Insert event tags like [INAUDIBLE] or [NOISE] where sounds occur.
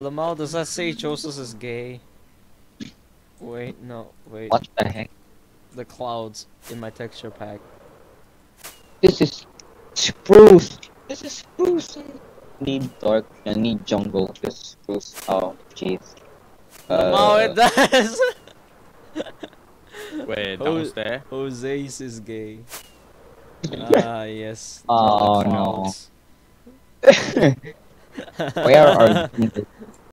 Lamal, does that say Joseph is gay? Wait, no, wait. What the heck? The clouds in my texture pack. This is spruce. This is spruce. Need dark. I need jungle. This is spruce. Oh, jeez. Lamau, it uh, does! [LAUGHS] Wait, downstairs? Jose is gay. [LAUGHS] Ah, yes. Oh, no. [LAUGHS] Where are?